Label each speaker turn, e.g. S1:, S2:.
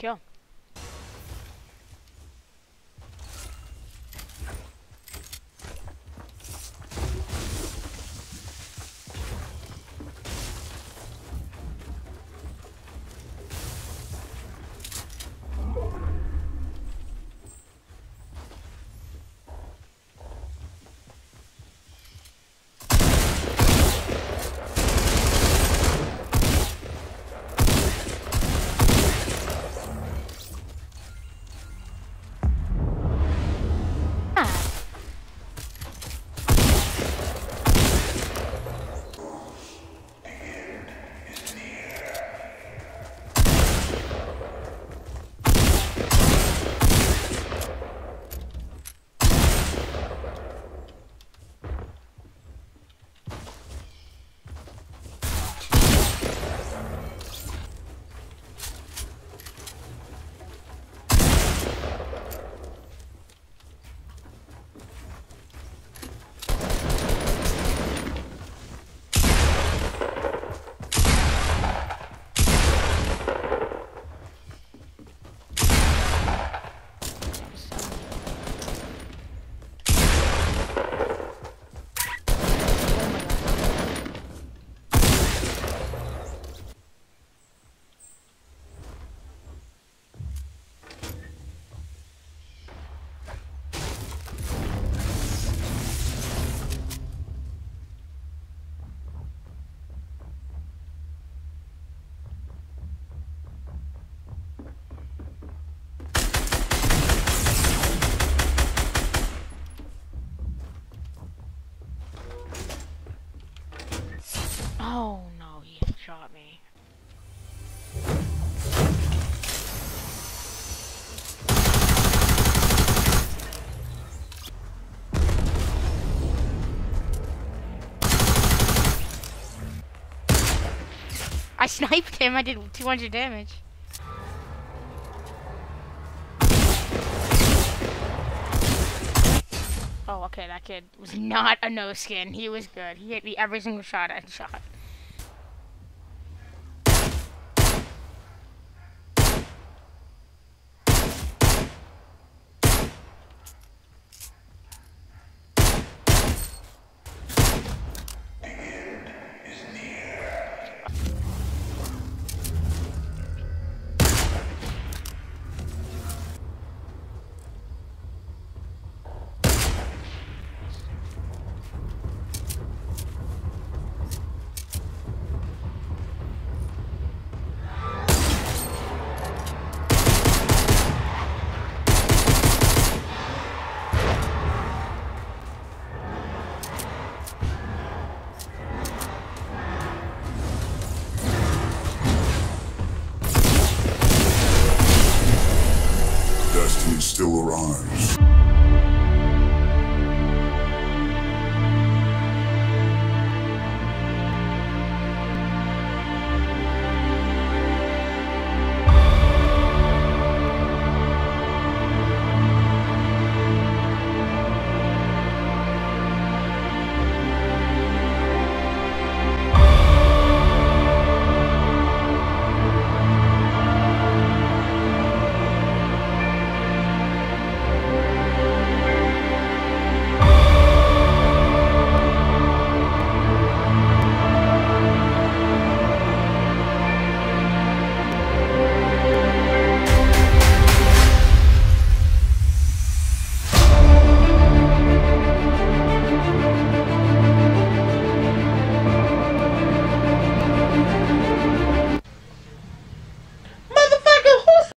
S1: kill. shot me. I sniped him, I did 200 damage. Oh, okay, that kid was not a no skin. He was good. He hit me every single shot I shot.
S2: Still arrives.